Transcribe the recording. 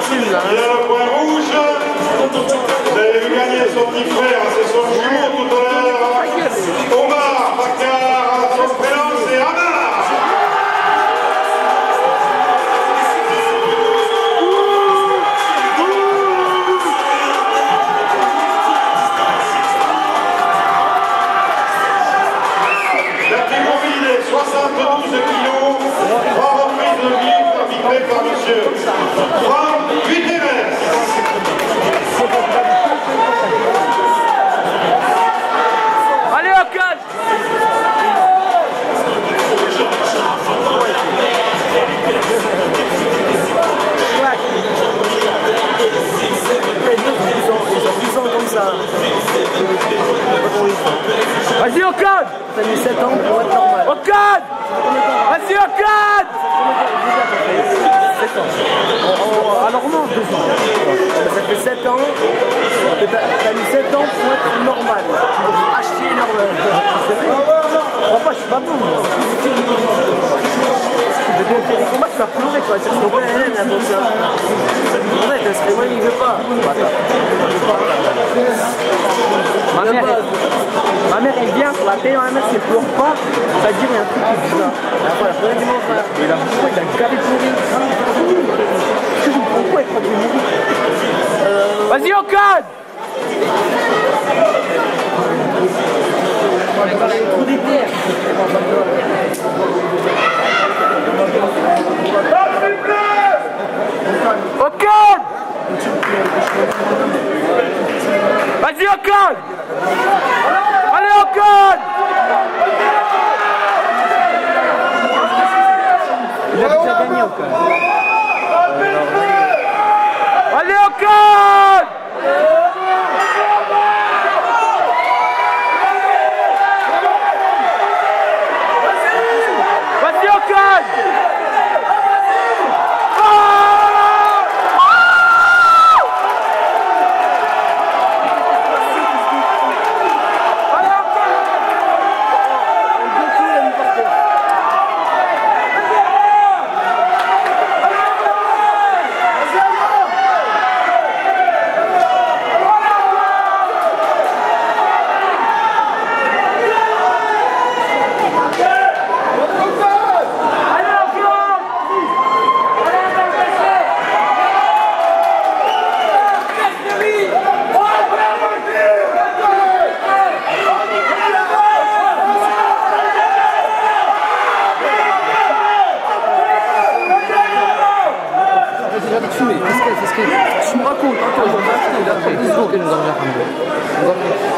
là. Il a le point rouge. Vous avez vu son petit frère, c'est son jumeau tout à l'heure. Omar Bakar, son prénom c'est Amar. La catégorie des 72 kilos, trois reprises de vie arbitrées par monsieur Mis 7 ans pour être normal. Ocon Vas-y, Ocon 7 ans. En- en- À Normand, 2 ans. Ça fait 7 ans que t'as mis 7 ans pour être normal. Pour acheter normal. C'est vrai. Papa, je suis pas bon. Je vais faire des combats, tu vas pleurer, quoi. Tu vas tomber la haine, ça. Que moi, il veut pas. Vient sur la si elle pleure pas, ça veut dire il y a un truc qui est bizarre. Et là, pourquoi il a gavé de mourir Pourquoi il croit qu'il est mourir Vas-y, des terres. Ocon Vas-y, Ocon Allez, Ocon Il a déjà gagné encore. Allez, Ocon Vas-y, Ocon Tu fait 10 jours qu'ils nous ont ramené.